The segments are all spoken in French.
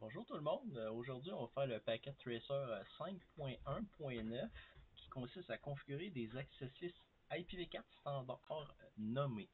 Bonjour tout le monde. Euh, Aujourd'hui, on va faire le packet tracer 5.1.9 qui consiste à configurer des access lists IPv4 standards euh, nommés.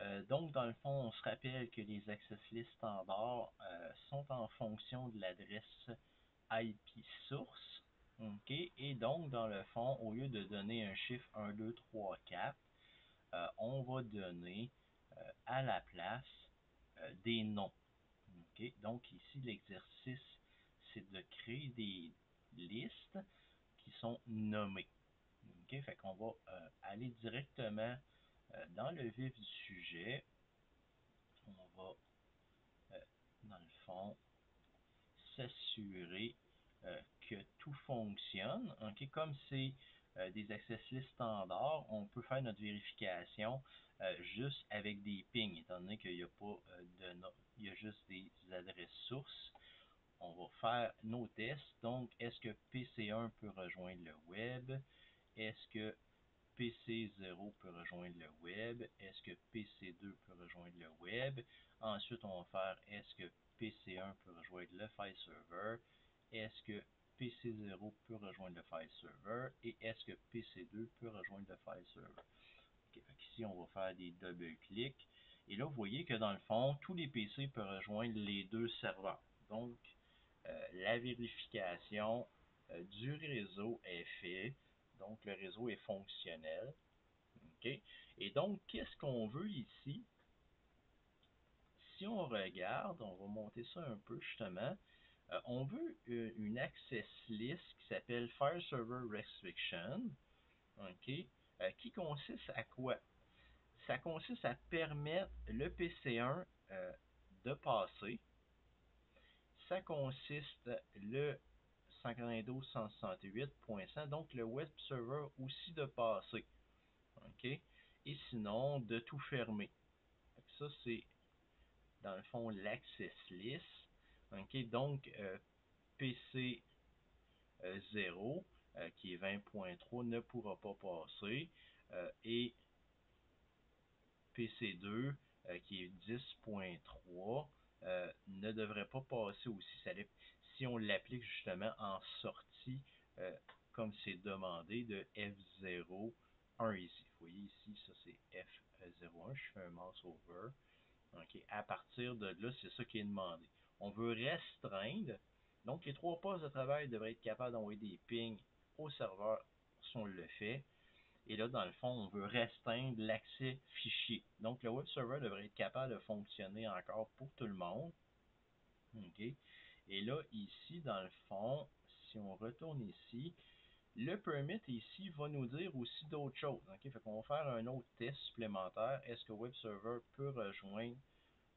Euh, donc, dans le fond, on se rappelle que les access lists standards sont en fonction de l'adresse IP source. Et donc, dans le fond, au lieu de donner un chiffre 1, 2, 3, 4, on va donner à la place des noms. Donc ici, l'exercice, c'est de créer des listes qui sont nommées. OK? Fait qu'on va euh, aller directement euh, dans le vif du sujet. On va, euh, dans le fond, s'assurer que tout fonctionne. Comme c'est des access lists standards, on peut faire notre vérification juste avec des pings, étant donné qu'il n'y a pas de, il y a juste des adresses sources. On va faire nos tests. Donc, est-ce que PC1 peut rejoindre le web? Est-ce que PC0 peut rejoindre le web? Est-ce que PC2 peut rejoindre le web? Ensuite, on va faire est-ce que PC1 peut rejoindre le file server? Est-ce que PC0 peut rejoindre le file server? Et est-ce que PC2 peut rejoindre le file server? ici, on va faire des double-clics. Et là, vous voyez que dans le fond, tous les PC peuvent rejoindre les deux serveurs. Donc, euh, la vérification euh, du réseau est faite. Donc, le réseau est fonctionnel. Et donc, qu'est-ce qu'on veut ici? Si on regarde, on va monter ça un peu justement. Euh, on veut une access list qui s'appelle Fire Server Restriction. qui consiste à quoi? ça consiste à permettre le PC1 euh, de passer. Ça consiste le 192.168.100, donc le web server aussi de passer. OK? Et sinon, de tout fermer. Ça, c'est dans le fond l'access list. Donc, euh, PC 0, euh, qui est 20.3, ne pourra pas passer. et PC2 euh, qui est 10.3 euh, ne devrait pas passer aussi. si on l'applique justement en sortie, euh, comme c'est demandé, de F0 1 ici. Vous voyez ici, ça c'est F01, je fais un mouse over. À partir de là, c'est ça qui est demandé. On veut restreindre. Donc, les trois postes de travail devraient être capables d'envoyer des pings au serveur si on le fait. Et là, dans le fond, on veut restreindre l'accès fichier. Donc, le web server devrait être capable de fonctionner encore pour tout le monde. OK. Et là, ici, dans le fond, si on retourne ici, le permit ici va nous dire aussi d'autres choses. OK. Fait qu'on va faire un autre test supplémentaire. Est-ce que web server peut rejoindre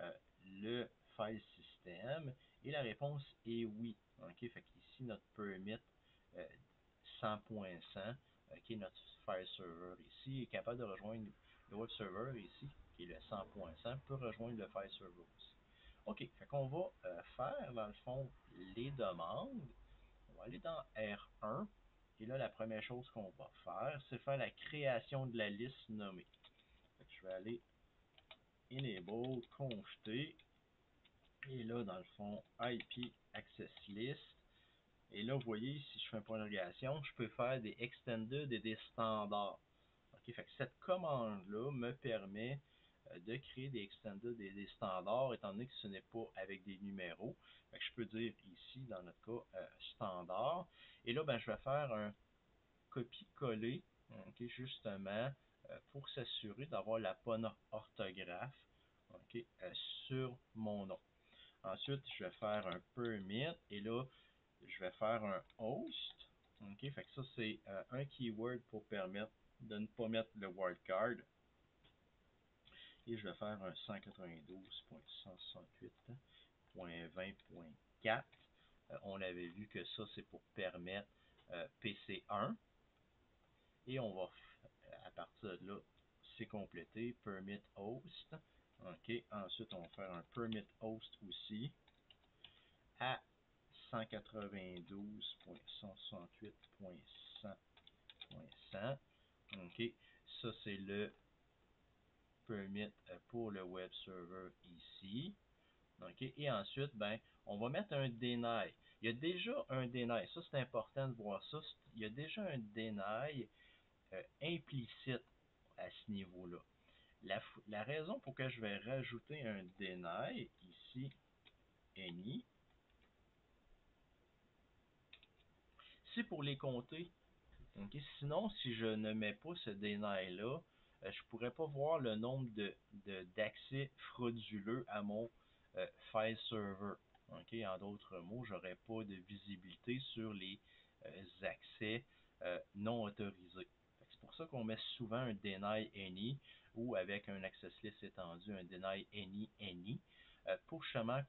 euh, le file Et la réponse est oui. OK. Fait qu'ici, notre permit euh, 100.100 euh, qui est notre file server ici, est capable de rejoindre le web server ici, qui est le 100.100, peut rejoindre le file server aussi. OK, fait va euh, faire, dans le fond, les demandes. On va aller dans R1. Et là, la première chose qu'on va faire, c'est faire la création de la liste nommée. Je vais aller enable conft et là, dans le fond, IP access list. Et là, vous voyez, si je fais un point je peux faire des extended et des standards. OK, fait que cette commande-là me permet euh, de créer des extended et des standards, étant donné que ce n'est pas avec des numéros. Je peux dire ici, dans notre cas, euh, standard. Et là, ben, je vais faire un copier-coller, OK, justement, euh, pour s'assurer d'avoir la bonne orthographe OK, sur mon nom. Ensuite, je vais faire un permit, et là, je vais faire un host. OK, fait que ça, c'est euh, un keyword pour permettre de ne pas mettre le wildcard. Et je vais faire un 192.168.20.4. Euh, on avait vu que ça, c'est pour permettre euh, PC1. Et on va, à partir de là, c'est complété. Permit host. OK, ensuite, on va faire un permit host aussi à 192.168.100.100. OK. Ça, c'est le permit pour le web server ici. Et ensuite, ben, on va mettre un deny. Il y a déjà un deny. Ça, c'est important de voir ça. Il y a déjà un deny euh, implicite à ce niveau-là. La, raison pour laquelle je vais rajouter un deny ici, any, c'est pour les compter. Sinon, si je ne mets pas ce deny-là, euh, je ne pourrais pas voir le nombre d'accès frauduleux à mon euh, file server. En d'autres mots, je n'aurais pas de visibilité sur les euh, accès non autorisés. C'est pour ça qu'on met souvent un deny any ou avec un access list étendu, un deny any any pour justement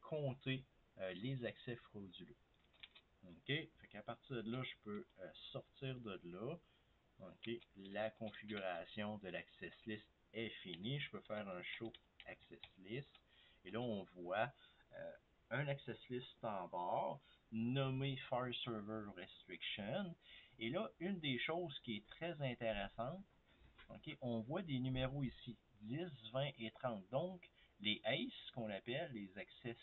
compter les accès frauduleux. OK? Fait qu'à partir de là, je peux sortir de là. OK, la configuration de l'access list est finie. Je peux faire un show access list. Et là, on voit euh, un access list standard nommé Fire Server Restriction. Et là, une des choses qui est très intéressante, On voit des numéros ici, 10, 20 et 30. Donc, les ACE, qu'on appelle les Access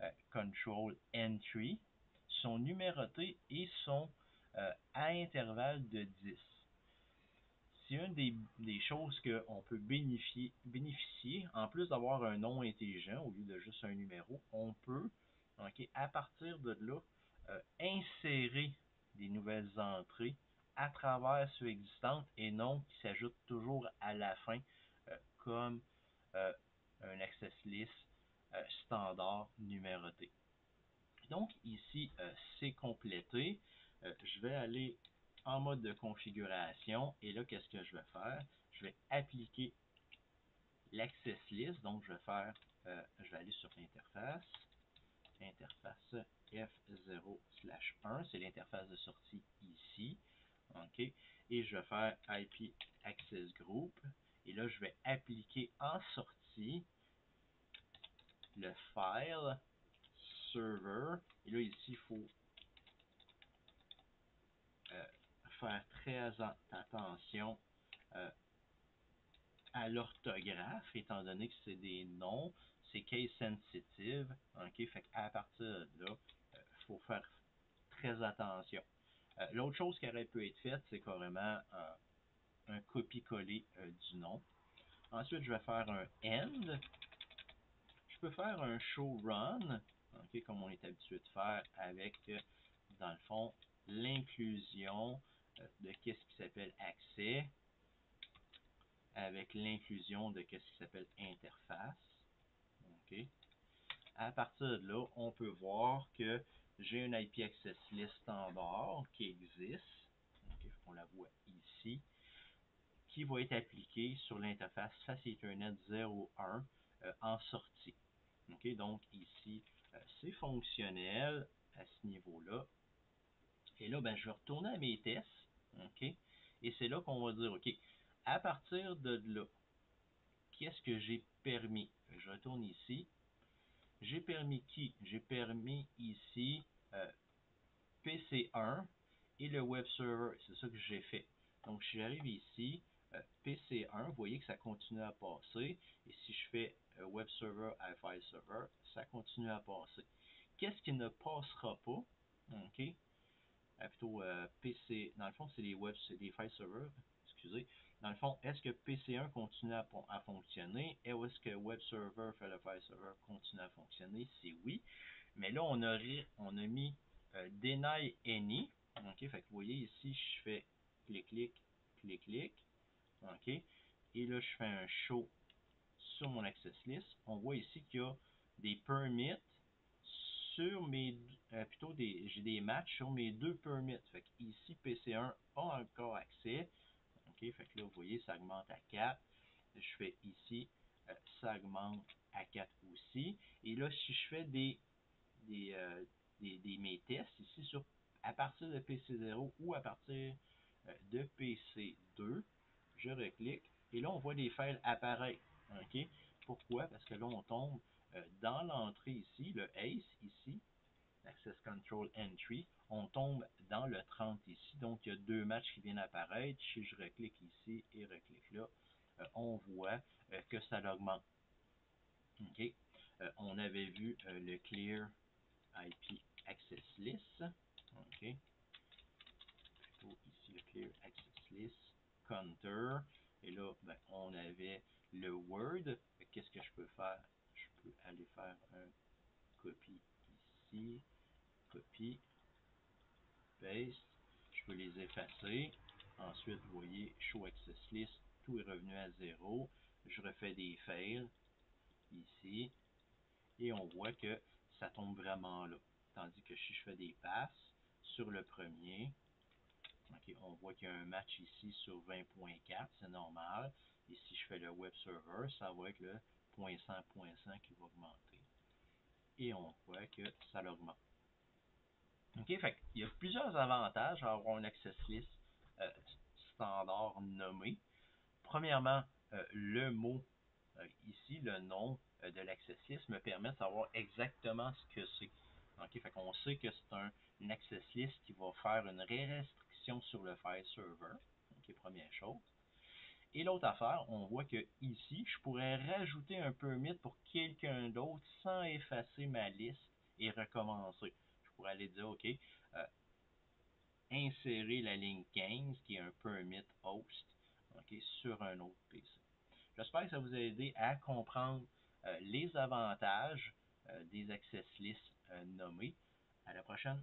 euh, Control Entry, sont numérotés et sont euh, à intervalle de 10 c'est une des, choses qu'on peut bénéficier, bénéficier, en plus d'avoir un nom intelligent au lieu de juste un numéro, on peut, à partir de là, euh, insérer des nouvelles entrées à travers ceux existantes et non qui s'ajoutent toujours à la fin euh, comme euh, un access list standard numéroté. Donc ici, c'est complété. je vais aller en mode de configuration. Et là, qu'est-ce que je vais faire? Je vais appliquer l'access list. Donc, je vais faire, euh, je vais aller sur l'interface. Interface F0 slash 1. C'est l'interface de sortie ici. OK? Et je vais faire IP Access Group. Et là, je vais appliquer en sortie le file server. Et là, ici, il faut euh, faire très attention euh, à l'orthographe, étant donné que c'est des noms, c'est case sensitive, ok, fait à partir de là, il euh, faut faire très attention. Euh, l'autre chose qui aurait pu être faite, c'est carrément un copier-coller du nom. Ensuite, je vais faire un end. Je peux faire un show run, comme on est habitué de faire avec, dans le fond, l'inclusion de qu'est-ce qui s'appelle accès avec l'inclusion de qu'est-ce qui s'appelle interface. OK. À partir de là, on peut voir que j'ai une IP access list standard qui existe. On la voit ici qui va être appliquée sur l'interface face Ethernet 01 euh, en sortie. Donc ici, euh, c'est fonctionnel à ce niveau-là. Et là, ben, je vais retourner à mes tests? Et c'est là qu'on va dire, OK, à partir de là, qu'est-ce que j'ai permis? Je retourne ici. J'ai permis qui? J'ai permis ici PC1 et le web server. C'est ça que j'ai fait. Donc, si j'arrive ici, euh, PC1, vous voyez que ça continue à passer. Et si je fais euh, web server à file server, ça continue à passer. Qu'est-ce qui ne passera pas? OK? Euh, plutôt euh, PC, dans le fond, c'est des web, c'est file servers, excusez. Dans le fond, est-ce que PC1 continue à, fonctionner? Et est-ce que web server, file server continue à fonctionner? C'est oui. Mais là, on a, mis euh, deny any. OK, fait que vous voyez ici, je fais clic, clic, clic, clic. OK. Et là, je fais un show sur mon access list. On voit ici qu'il y a des permits sur mes euh, plutôt des j'ai des matchs sur mes deux permits. Fait ici PC1 a encore accès. OK, fait que là vous voyez ça augmente à 4. Je fais ici euh, ça augmente à 4 aussi. Et là si je fais des des, euh, des, mes tests ici sur à partir de PC0 ou à partir de PC2, je reclique et là on voit des files apparaître. Pourquoi? Parce que là on tombe euh, dans l'entrée ici, le ACE ici, Access Control Entry, on tombe dans le 30 ici. Donc, il y a deux matchs qui viennent apparaître. Si je reclique ici et reclique là, euh, on voit euh, que ça euh, on avait vu euh, le Clear IP Access List. OK. Plutôt ici, le Clear Access List. Counter. Et là, ben, on avait le Word. Qu'est-ce que je peux faire? Je peux aller faire un copie ici. Copie. Paste. Je peux les effacer. Ensuite, vous voyez, Show Access List. Tout est revenu à zéro. Je refais des fails ici. Et on voit que ça tombe vraiment là. Tandis que si je fais des passes sur le premier, on voit qu'il y a un match ici sur 20.4, c'est normal. Et si je fais le web server, ça va être le .100.100 qui va augmenter. Et on voit que ça l'augmente. OK, fait il y a plusieurs avantages à avoir un access list euh, standard nommé. Premièrement, euh, le mot ici, le nom de l'access list me permet de savoir exactement ce que c'est. OK, fait qu'on sait que c'est un, access list qui va faire une restriction sur le file server. OK, première chose. Et l'autre affaire, on voit que ici, je pourrais rajouter un permit pour quelqu'un d'autre sans effacer ma liste et recommencer. Je pourrais aller dire, OK, euh, insérer la ligne 15, qui est un permit host, sur un autre PC. J'espère que ça vous a aidé à comprendre euh, les avantages euh, des access lists nommés. À la prochaine.